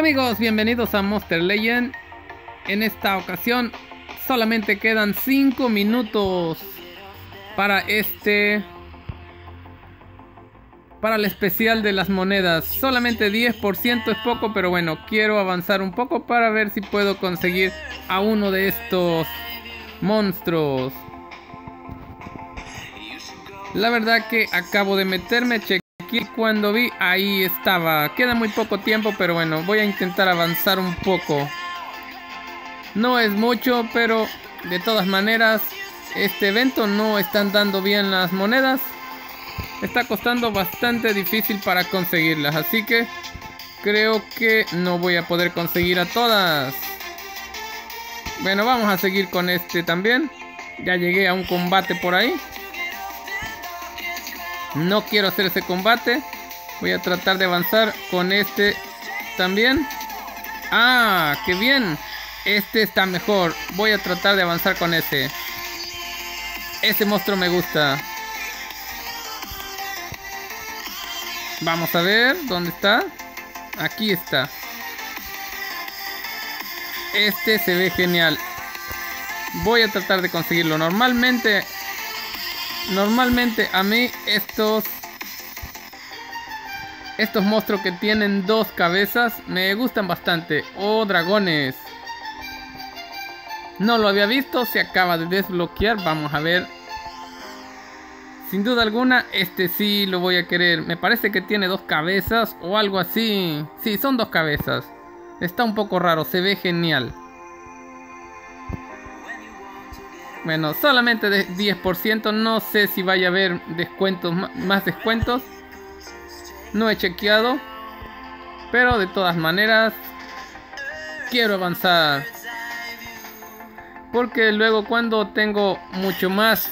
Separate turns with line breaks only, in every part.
Amigos, bienvenidos a Monster Legend. En esta ocasión solamente quedan 5 minutos para este... Para el especial de las monedas. Solamente 10% es poco, pero bueno, quiero avanzar un poco para ver si puedo conseguir a uno de estos monstruos. La verdad que acabo de meterme, chequeé cuando vi ahí estaba. Queda muy poco tiempo, pero bueno, voy a intentar avanzar un poco. No es mucho, pero de todas maneras, este evento no están dando bien las monedas. Está costando bastante difícil para conseguirlas, así que creo que no voy a poder conseguir a todas. Bueno, vamos a seguir con este también. Ya llegué a un combate por ahí. No quiero hacer ese combate. Voy a tratar de avanzar con este también. Ah, qué bien. Este está mejor. Voy a tratar de avanzar con ese. Ese monstruo me gusta. Vamos a ver, ¿dónde está? Aquí está. Este se ve genial. Voy a tratar de conseguirlo. Normalmente Normalmente a mí estos estos monstruos que tienen dos cabezas me gustan bastante. Oh, dragones. No lo había visto, se acaba de desbloquear. Vamos a ver. Sin duda alguna, este sí lo voy a querer. Me parece que tiene dos cabezas o algo así. Sí, son dos cabezas. Está un poco raro, se ve genial. Bueno, solamente de 10%. No sé si vaya a haber descuentos, más descuentos. No he chequeado. Pero de todas maneras, quiero avanzar. Porque luego cuando tengo mucho más,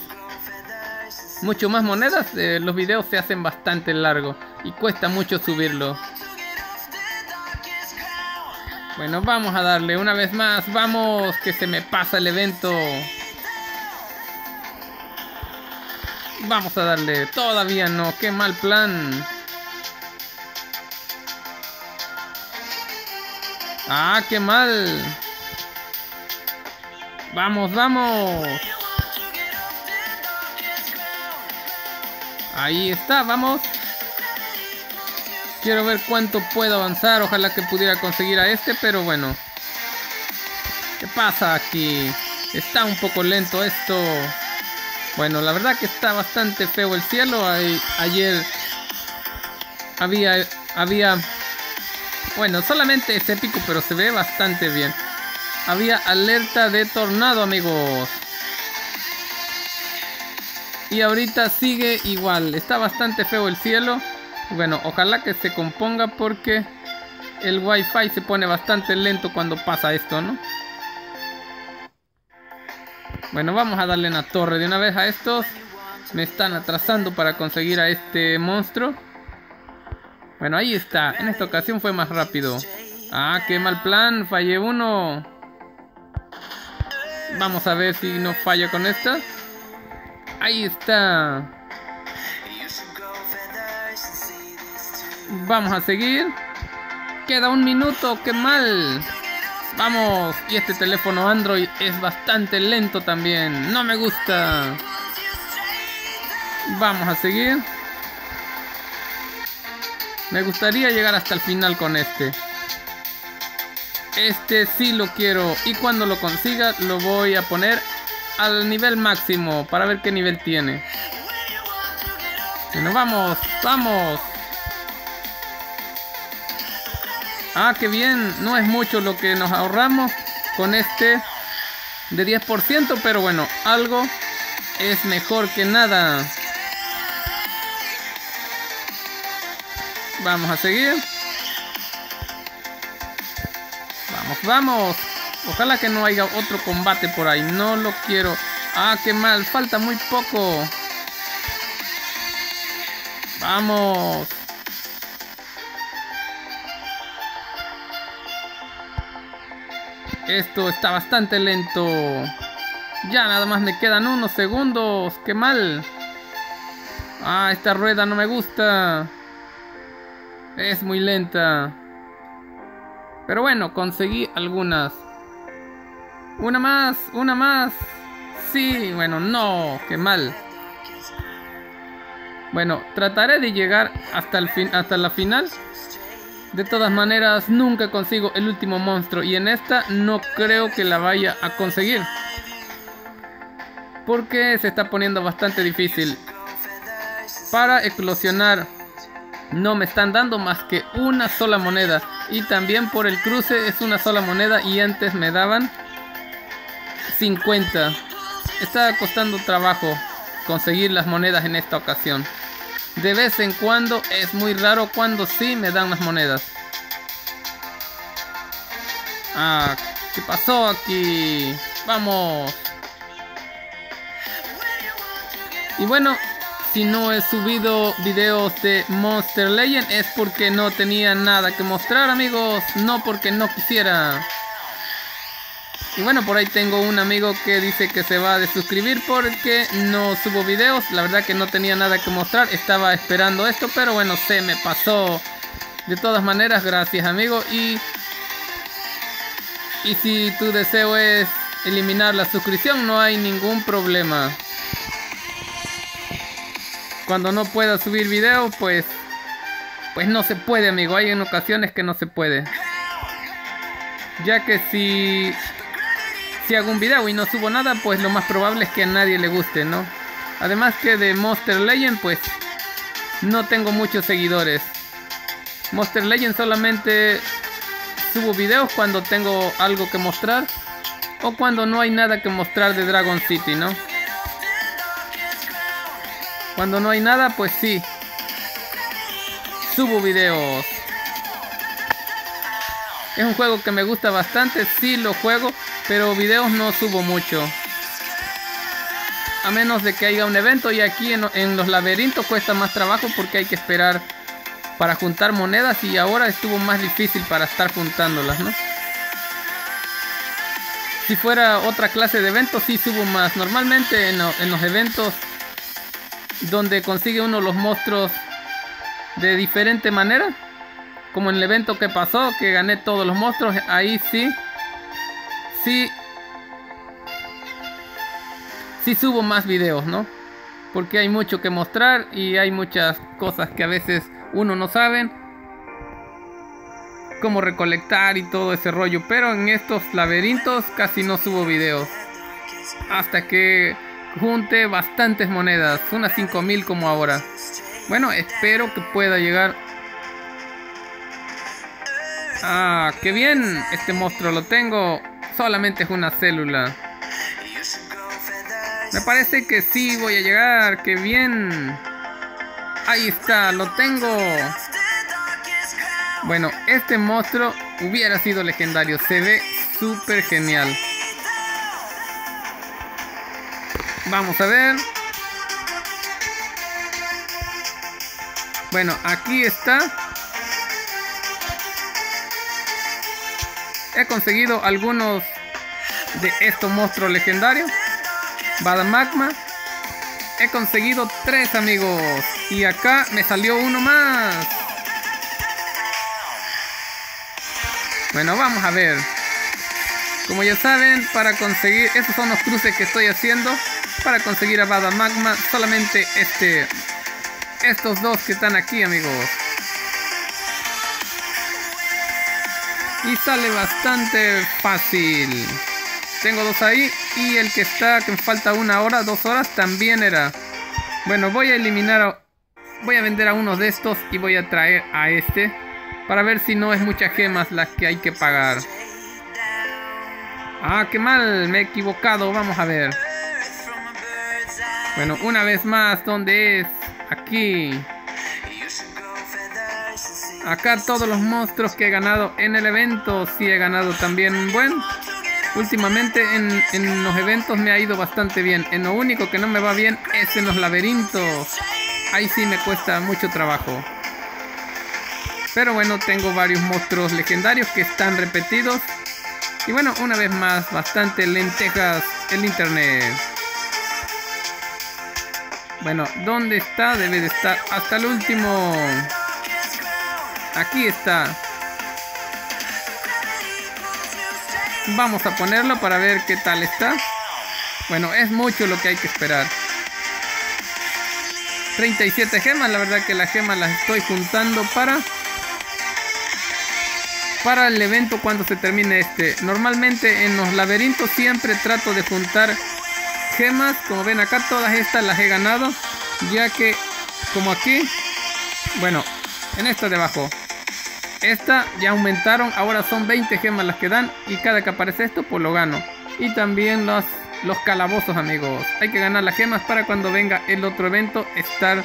mucho más monedas, eh, los videos se hacen bastante largos. Y cuesta mucho subirlo. Bueno, vamos a darle una vez más. Vamos, que se me pasa el evento. Vamos a darle. Todavía no. Qué mal plan. Ah, qué mal. Vamos, vamos. Ahí está, vamos. Quiero ver cuánto puedo avanzar. Ojalá que pudiera conseguir a este, pero bueno. ¿Qué pasa aquí? Está un poco lento esto. Bueno, la verdad que está bastante feo el cielo. ayer había, había, bueno, solamente es épico, pero se ve bastante bien. Había alerta de tornado, amigos. Y ahorita sigue igual. Está bastante feo el cielo. Bueno, ojalá que se componga porque el wifi se pone bastante lento cuando pasa esto, ¿no? Bueno, vamos a darle una torre de una vez a estos. Me están atrasando para conseguir a este monstruo. Bueno, ahí está. En esta ocasión fue más rápido. Ah, qué mal plan. Fallé uno. Vamos a ver si no falla con esta. Ahí está. Vamos a seguir. Queda un minuto. Qué mal. Vamos, y este teléfono Android es bastante lento también. No me gusta. Vamos a seguir. Me gustaría llegar hasta el final con este. Este sí lo quiero. Y cuando lo consiga lo voy a poner al nivel máximo. Para ver qué nivel tiene. Bueno, vamos, vamos. Ah, qué bien. No es mucho lo que nos ahorramos con este de 10%, pero bueno, algo es mejor que nada. Vamos a seguir. Vamos, vamos. Ojalá que no haya otro combate por ahí. No lo quiero. Ah, qué mal. Falta muy poco. Vamos. Esto está bastante lento. Ya nada más me quedan unos segundos. ¡Qué mal! Ah, esta rueda no me gusta. Es muy lenta. Pero bueno, conseguí algunas. Una más, una más. Sí, bueno, no, qué mal. Bueno, trataré de llegar hasta, el fin, hasta la final. De todas maneras, nunca consigo el último monstruo. Y en esta no creo que la vaya a conseguir. Porque se está poniendo bastante difícil. Para eclosionar no me están dando más que una sola moneda. Y también por el cruce es una sola moneda y antes me daban 50. Está costando trabajo conseguir las monedas en esta ocasión. De vez en cuando es muy raro cuando sí me dan las monedas. Ah, ¿qué pasó aquí? Vamos. Y bueno, si no he subido videos de Monster Legend es porque no tenía nada que mostrar amigos, no porque no quisiera. Y bueno, por ahí tengo un amigo que dice que se va a desuscribir porque no subo videos. La verdad que no tenía nada que mostrar. Estaba esperando esto, pero bueno, se me pasó. De todas maneras, gracias amigo. Y, y si tu deseo es eliminar la suscripción, no hay ningún problema. Cuando no pueda subir video, pues... Pues no se puede, amigo. Hay en ocasiones que no se puede. Ya que si si hago un video y no subo nada, pues lo más probable es que a nadie le guste, ¿no? Además que de Monster Legend, pues no tengo muchos seguidores. Monster Legend solamente subo videos cuando tengo algo que mostrar o cuando no hay nada que mostrar de Dragon City, ¿no? Cuando no hay nada, pues sí. Subo videos. Es un juego que me gusta bastante, sí lo juego, pero videos no subo mucho. A menos de que haya un evento y aquí en, los laberintos cuesta más trabajo porque hay que esperar para juntar monedas y ahora estuvo más difícil para estar juntándolas, ¿no? Si fuera otra clase de eventos sí subo más. Normalmente en, en los eventos donde consigue uno los monstruos de diferente manera, como en el evento que pasó, que gané todos los monstruos, ahí sí sí, sí subo más videos, ¿no? Porque hay mucho que mostrar y hay muchas cosas que a veces uno no sabe cómo recolectar y todo ese rollo. Pero en estos laberintos casi no subo videos. Hasta que junte bastantes monedas, unas 5000 como ahora. Bueno, espero que pueda llegar. Ah, qué bien, este monstruo lo tengo solamente es una célula. Me parece que sí voy a llegar, que bien. Ahí está, lo tengo. Bueno, este monstruo hubiera sido legendario. Se ve súper genial. Vamos a ver. Bueno, aquí está. he conseguido algunos de estos monstruos legendarios. Badamagma. He conseguido tres amigos. Y acá me salió uno más. Bueno, vamos a ver. Como ya saben, para conseguir... Estos son los cruces que estoy haciendo. Para conseguir a Badamagma. Solamente este... Estos dos que están aquí, amigos. y sale bastante fácil. Tengo dos ahí y el que está, que me falta una hora, dos horas, también era. Bueno, voy a eliminar, voy a vender a uno de estos y voy a traer a este para ver si no es muchas gemas las que hay que pagar. Ah, qué mal, me he equivocado, vamos a ver. Bueno, una vez más, ¿dónde es? Aquí. Acá todos los monstruos que he ganado en el evento, sí he ganado también bueno. Últimamente en, los eventos me ha ido bastante bien. En lo único que no me va bien es en los laberintos. Ahí sí me cuesta mucho trabajo. Pero bueno, tengo varios monstruos legendarios que están repetidos. Y bueno, una vez más, bastante lentejas el internet. Bueno, ¿dónde está? Debe de estar hasta el último. Aquí está. Vamos a ponerlo para ver qué tal está. Bueno, es mucho lo que hay que esperar. 37 gemas, la verdad que las gemas las estoy juntando para para el evento cuando se termine este. Normalmente en los laberintos siempre trato de juntar gemas, como ven acá todas estas las he ganado, ya que como aquí, bueno, en esta de abajo, esta ya aumentaron, ahora son 20 gemas las que dan y cada que aparece esto pues lo gano. Y también los los calabozos, amigos. Hay que ganar las gemas para cuando venga el otro evento estar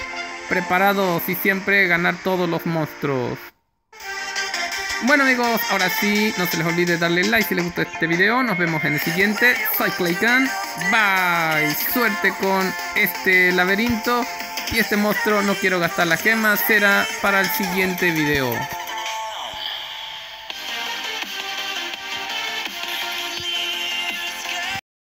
preparados y siempre ganar todos los monstruos. Bueno amigos, ahora sí, no se les olvide darle like si les gustó este video. Nos vemos en el siguiente. Soy Claycan. Bye. Suerte con este laberinto. Y este monstruo no quiero gastar las gemas. Será para el siguiente video.